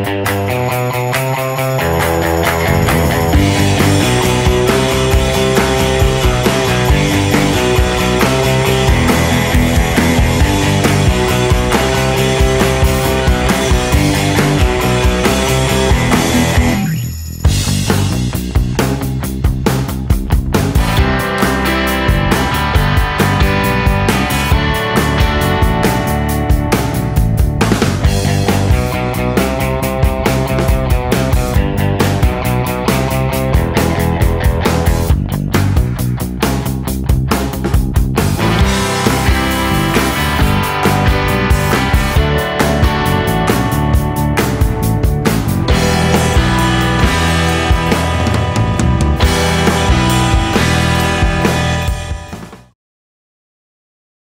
Música